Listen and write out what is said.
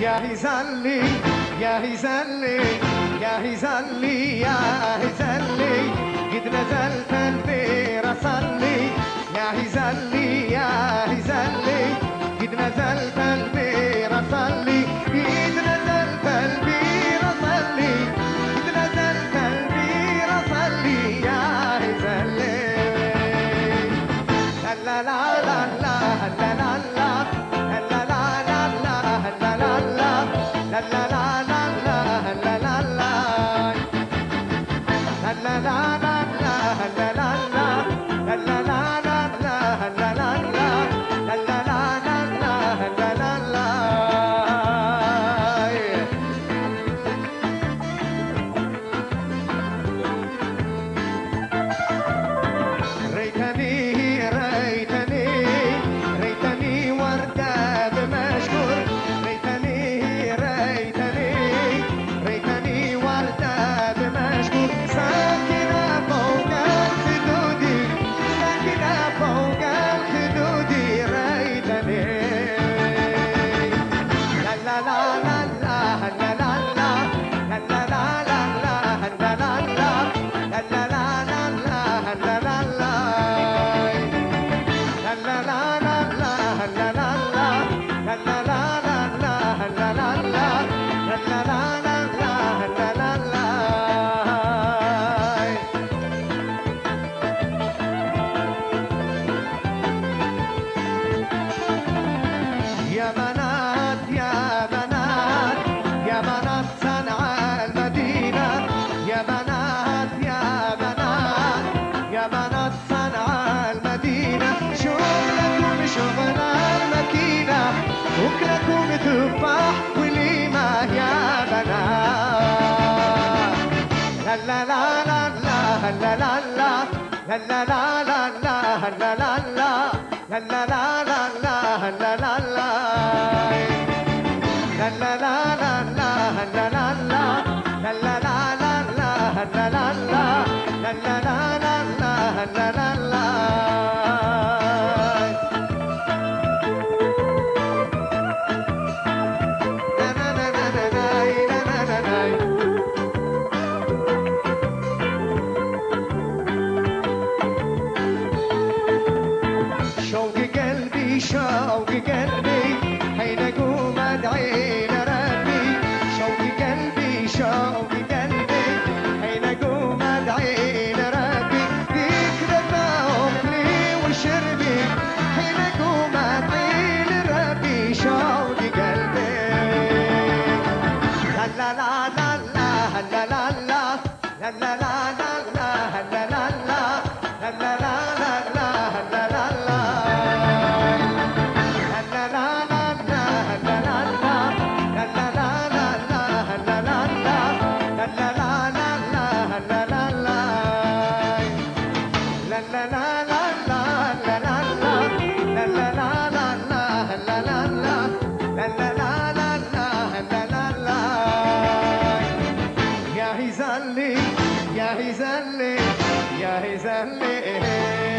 Yahizali, Yahizali, Yahizali, Yahizali, he's only, yeah, he's la la la. بتفاح وليه ما يا بنات لا لا لا لا لا لا لا لا لا لا لا لا لا لا لا لا لا لا la la show we can be Yeah, he's a lady. Yeah, he's.